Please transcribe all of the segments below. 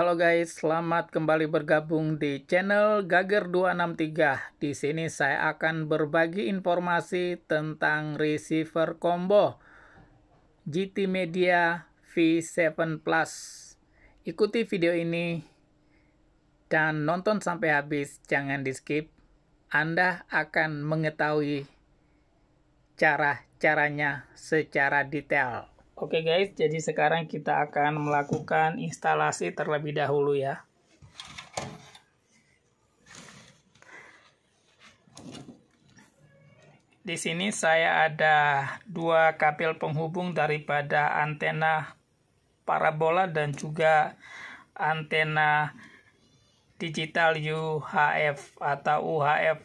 Halo guys, selamat kembali bergabung di channel Gager 263. Di sini saya akan berbagi informasi tentang receiver combo GT Media V7 Plus. Ikuti video ini dan nonton sampai habis, jangan di skip. Anda akan mengetahui cara-caranya secara detail. Oke guys, jadi sekarang kita akan melakukan instalasi terlebih dahulu ya. Di sini saya ada dua kabel penghubung daripada antena parabola dan juga antena digital UHF atau UHF.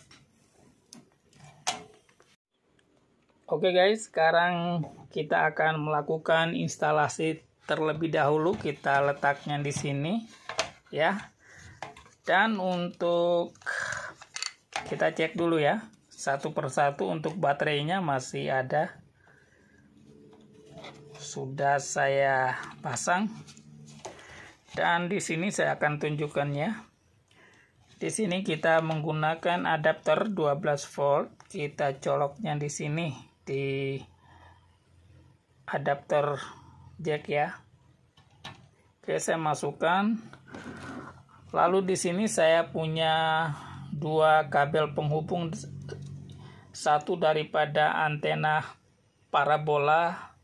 Oke guys, sekarang kita akan melakukan instalasi terlebih dahulu. Kita letaknya di sini ya. Dan untuk kita cek dulu ya. Satu persatu untuk baterainya masih ada. Sudah saya pasang. Dan di sini saya akan tunjukkannya di sini kita menggunakan adapter 12 volt. Kita coloknya di sini di adapter jack ya. Oke, saya masukkan. Lalu di sini saya punya dua kabel penghubung satu daripada antena parabola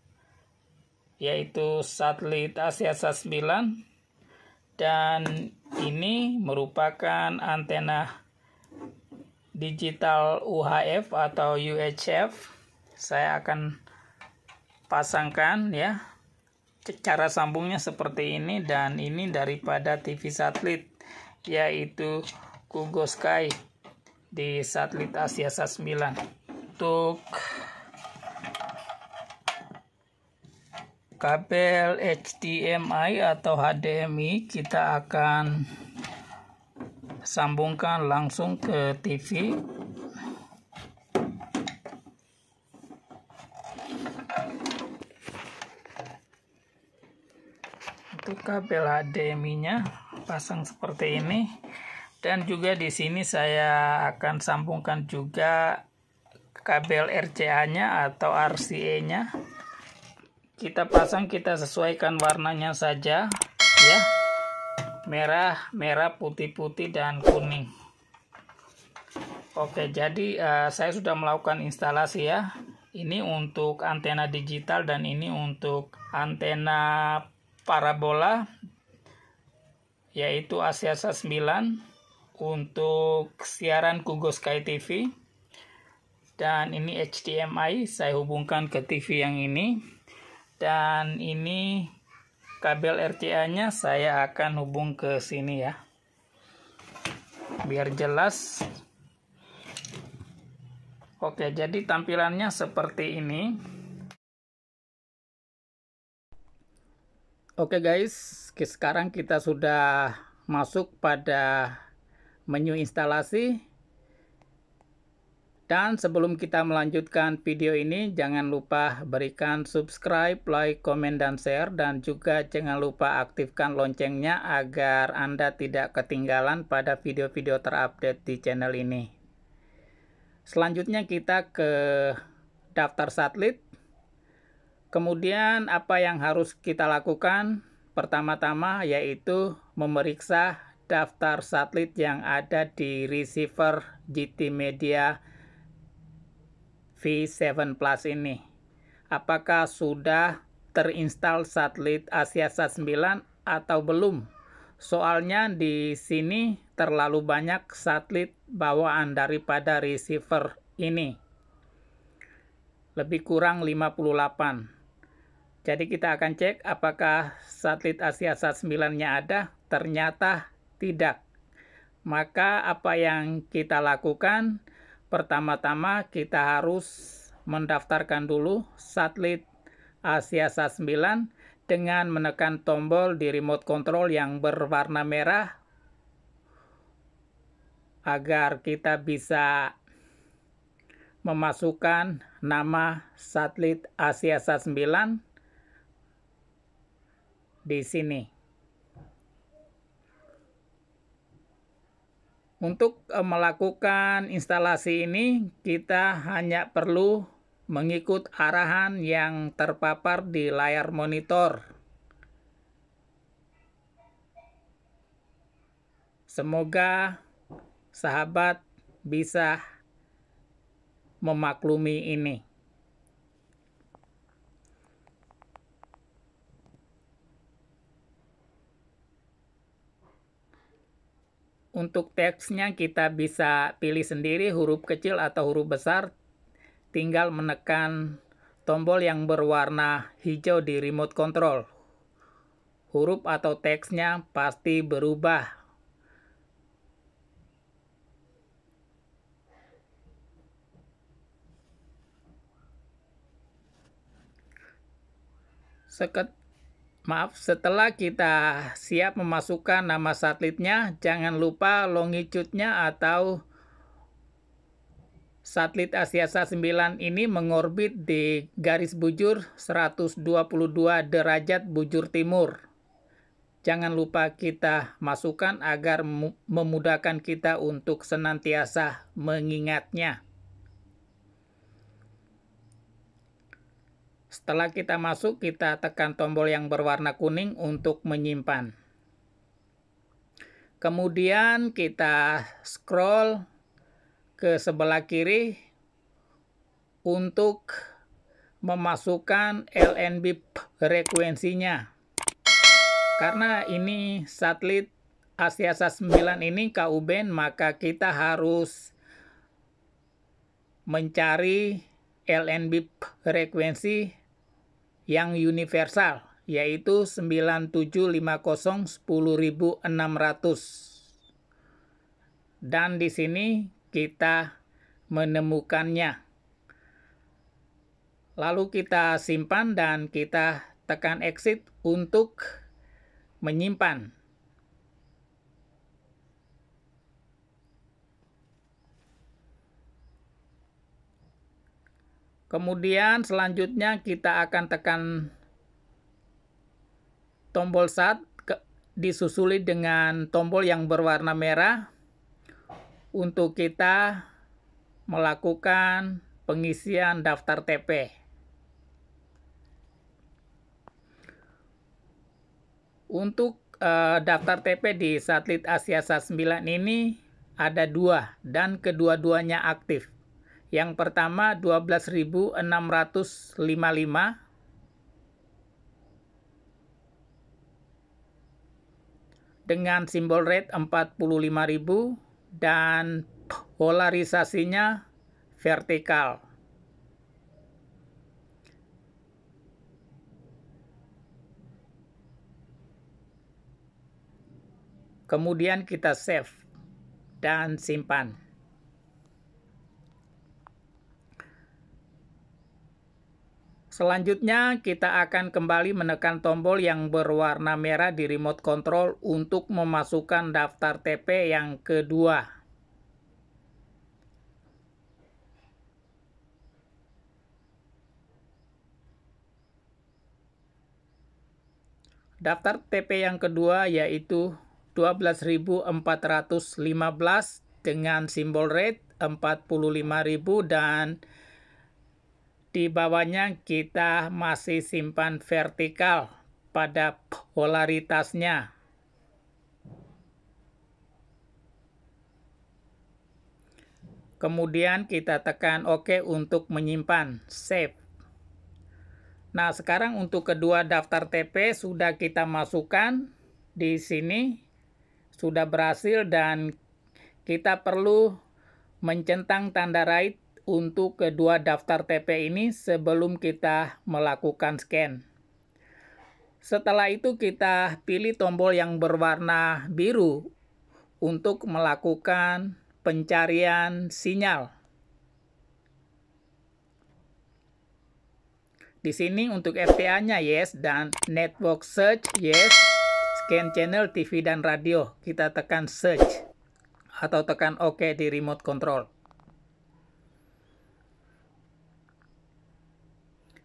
yaitu satelit Asia 9 dan ini merupakan antena digital UHF atau UHF. Saya akan pasangkan ya cara sambungnya seperti ini dan ini daripada TV satelit yaitu Kugo Sky di satelit Asia 9 untuk kabel HDMI atau HDMI kita akan sambungkan langsung ke TV kabel HDMI-nya pasang seperti ini. Dan juga di sini saya akan sambungkan juga kabel RCA-nya atau RCA-nya kita pasang kita sesuaikan warnanya saja ya. Merah merah putih putih dan kuning. Oke jadi uh, saya sudah melakukan instalasi ya. Ini untuk antena digital dan ini untuk antena parabola yaitu Asiasa 9 untuk siaran Kugo Sky TV dan ini HDMI saya hubungkan ke TV yang ini. Dan ini kabel RCA nya saya akan hubung ke sini ya. Biar jelas. Oke jadi tampilannya seperti ini Oke guys, sekarang kita sudah masuk pada menu instalasi. Dan sebelum kita melanjutkan video ini, jangan lupa berikan subscribe, like, komen, dan share. Dan juga jangan lupa aktifkan loncengnya agar Anda tidak ketinggalan pada video-video terupdate di channel ini. Selanjutnya kita ke daftar satelit. Kemudian apa yang harus kita lakukan? Pertama-tama yaitu memeriksa daftar satelit yang ada di receiver GT Media V7 Plus ini. Apakah sudah terinstall satelit Asiasat 9 atau belum? Soalnya di sini terlalu banyak satelit bawaan daripada receiver ini. Lebih kurang 58. Jadi kita akan cek apakah satelit Asia Sat 9-nya ada. Ternyata tidak. Maka apa yang kita lakukan? Pertama-tama kita harus mendaftarkan dulu satelit Asia Sat 9 dengan menekan tombol di remote control yang berwarna merah agar kita bisa memasukkan nama satelit Asia Sat 9 di sini. Untuk eh, melakukan instalasi ini, kita hanya perlu mengikut arahan yang terpapar di layar monitor. Semoga sahabat bisa memaklumi ini. Untuk teksnya kita bisa pilih sendiri huruf kecil atau huruf besar. Tinggal menekan tombol yang berwarna hijau di remote control. Huruf atau teksnya pasti berubah. Seket Maaf, setelah kita siap memasukkan nama satelitnya, jangan lupa longitude-nya atau satelit Asiasat 9 ini mengorbit di garis bujur 122 derajat bujur timur. Jangan lupa kita masukkan agar memudahkan kita untuk senantiasa mengingatnya. Setelah kita masuk, kita tekan tombol yang berwarna kuning untuk menyimpan. Kemudian kita scroll ke sebelah kiri untuk memasukkan LNB frekuensinya. Karena ini satelit Asiasa 9 ini KUBEN, maka kita harus mencari LNB frekuensi yang universal yaitu 9750 10600. Dan di sini kita menemukannya. Lalu kita simpan dan kita tekan exit untuk menyimpan. Kemudian selanjutnya kita akan tekan tombol start disusuli dengan tombol yang berwarna merah untuk kita melakukan pengisian daftar TP. Untuk uh, daftar TP di satelit Asia Sat 9 ini ada dua dan kedua-duanya aktif. Yang pertama 12.655 dengan simbol rate 45.000 dan polarisasinya vertikal. Kemudian kita save dan simpan. Selanjutnya, kita akan kembali menekan tombol yang berwarna merah di remote control untuk memasukkan daftar TP yang kedua. Daftar TP yang kedua yaitu 12.415 dengan simbol rate 45.000 dan di bawahnya kita masih simpan vertikal pada polaritasnya. Kemudian kita tekan OK untuk menyimpan, save. Nah, sekarang untuk kedua daftar TP sudah kita masukkan di sini. Sudah berhasil dan kita perlu mencentang tanda right untuk kedua daftar TP ini sebelum kita melakukan scan. Setelah itu kita pilih tombol yang berwarna biru untuk melakukan pencarian sinyal. Di sini untuk FTA-nya yes dan network search yes, scan channel TV dan radio. Kita tekan search atau tekan OK di remote control.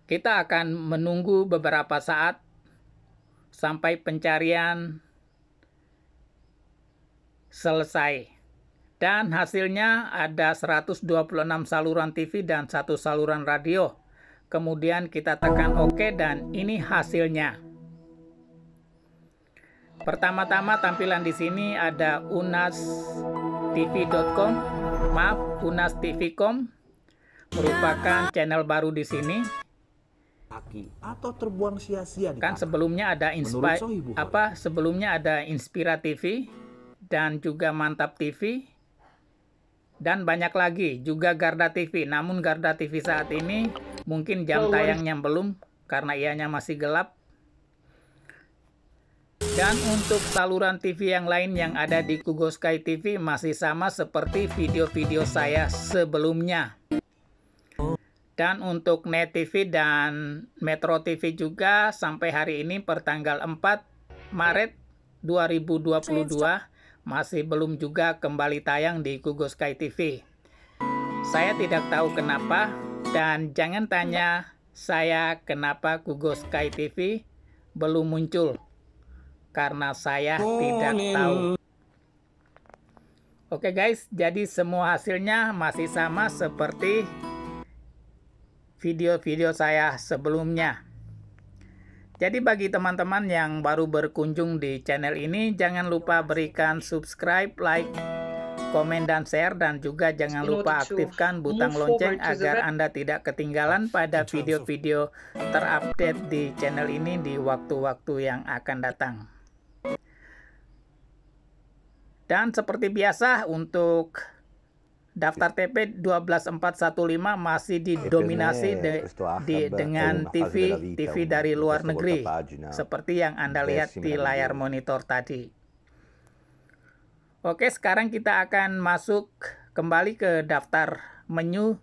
Kita akan menunggu beberapa saat sampai pencarian selesai. Dan hasilnya ada 126 saluran TV dan satu saluran radio. Kemudian kita tekan OK dan ini hasilnya. Pertama-tama tampilan di sini ada unastv.com, maaf unastv.com merupakan channel baru di sini. Atau terbuang sia-sia Kan sebelumnya ada Inspi apa sebelumnya ada Inspira TV dan juga Mantap TV dan banyak lagi juga Garda TV. Namun Garda TV saat ini mungkin jam tayangnya belum karena ianya masih gelap. Dan untuk saluran TV yang lain yang ada di Kugo Sky TV masih sama seperti video-video saya sebelumnya. Dan untuk Net TV dan Metro TV juga sampai hari ini pertanggal 4 Maret 2022 masih belum juga kembali tayang di Kugo Sky TV. Saya tidak tahu kenapa dan jangan tanya saya kenapa Kugo Sky TV belum muncul karena saya tidak tahu. Oke guys, jadi semua hasilnya masih sama seperti video-video saya sebelumnya. Jadi bagi teman-teman yang baru berkunjung di channel ini, jangan lupa berikan subscribe, like, komen, dan share. Dan juga jangan lupa aktifkan butang lonceng agar Anda tidak ketinggalan pada video-video terupdate di channel ini di waktu-waktu yang akan datang. Dan seperti biasa untuk daftar TP 12415 masih didominasi de, di, dengan TV TV dari luar negeri seperti yang Anda lihat di layar monitor tadi. Oke, sekarang kita akan masuk kembali ke daftar menu.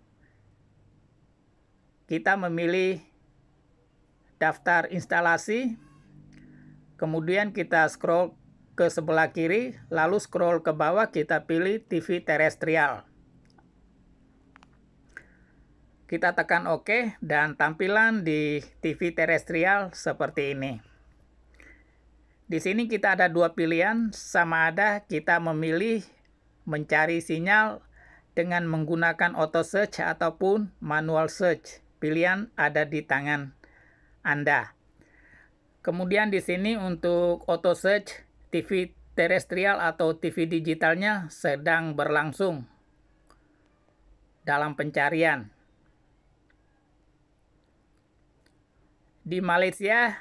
Kita memilih daftar instalasi. Kemudian kita scroll ke sebelah kiri, lalu scroll ke bawah kita pilih TV terestrial. Kita tekan OK dan tampilan di TV terestrial seperti ini. Di sini kita ada dua pilihan, sama ada kita memilih mencari sinyal dengan menggunakan auto search ataupun manual search. Pilihan ada di tangan Anda. Kemudian di sini untuk auto search TV terestrial atau TV digitalnya sedang berlangsung dalam pencarian. Di Malaysia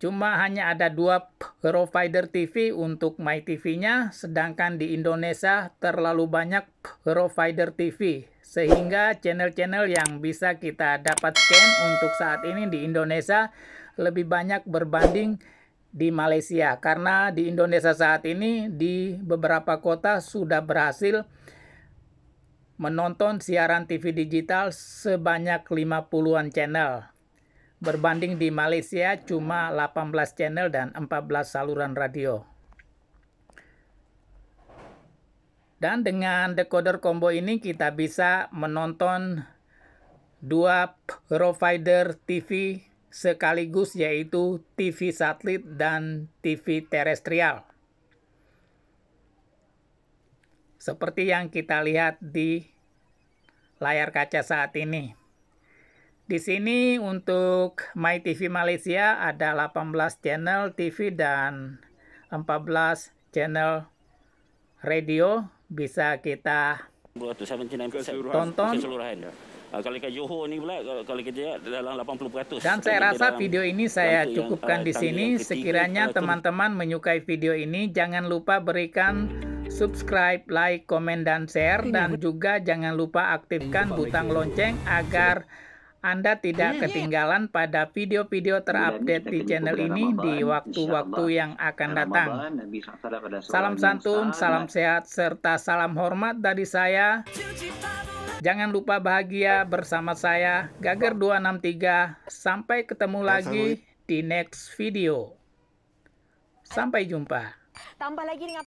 cuma hanya ada dua provider TV untuk MyTV-nya, sedangkan di Indonesia terlalu banyak provider TV. Sehingga channel-channel yang bisa kita dapat scan untuk saat ini di Indonesia lebih banyak berbanding di Malaysia karena di Indonesia saat ini di beberapa kota sudah berhasil menonton siaran TV digital sebanyak 50-an channel. Berbanding di Malaysia cuma 18 channel dan 14 saluran radio. Dan dengan decoder combo ini kita bisa menonton dua provider TV sekaligus yaitu TV satelit dan TV terestrial. Seperti yang kita lihat di layar kaca saat ini. Di sini untuk My TV Malaysia ada 18 channel TV dan 14 channel radio bisa kita tonton Ah, kalau ke Johor ni pula kalau kerja dalam 80%. Dan saya rasa video ini saya cukupkan di sini. Sekiranya teman-teman menyukai video ini, jangan lupa berikan subscribe, like, komen, dan share. Dan juga jangan lupa aktifkan butang lonceng agar anda tidak ketinggalan pada video-video terupdate di channel ini di waktu-waktu yang akan datang. Salam santun, salam sehat, serta salam hormat dari saya. Jangan lupa bahagia bersama saya Gager 263. Sampai ketemu lagi di next video. Sampai jumpa. Tambah lagi dengan